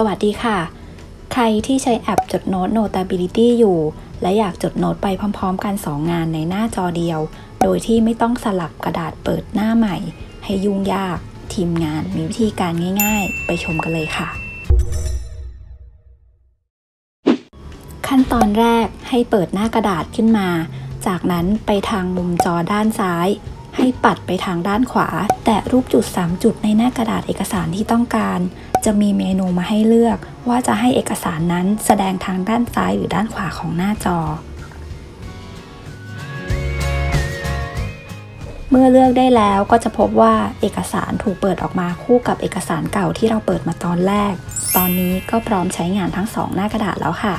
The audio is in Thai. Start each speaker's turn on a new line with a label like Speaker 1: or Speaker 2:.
Speaker 1: สวัสดีค่ะ ใครที่ใช้แอปจดโน้ต Notability อยู่ และอยากจดโน้ตไปพร้อมๆ กัน 2 งานในหน้าจอเดียว โดยที่ไม่ต้องสลับกระดาษเปิดหน้าใหม่ ให้ยุ่งยาก ทีมงานมีวิธีการง่าย ๆ ไปชมกันเลยค่ะ ขั้นตอนแรกให้เปิดหน้ากระดาษขึ้นมา จากนั้นไปทางมุมจอด้านซ้าย ให้ปัดไปทางด้านขวา แตะรูปจุด 3 จุดในหน้ากระดาษเอกสารที่ต้องการ จะมีเมนูมาให้เลือกว่าจะให้เอกสารนั้นแสดงทางด้านซ้ายหรือด้านขวาของหน้าจอ เมื่อเลือกได้แล้วก็จะพบว่าเอกสารถูกเปิดออกมาคู่กับเอกสารเก่าที่เราเปิดมาตอนแรก ตอนนี้ก็พร้อมใช้งานทั้งสองหน้ากระดาษแล้วค่ะ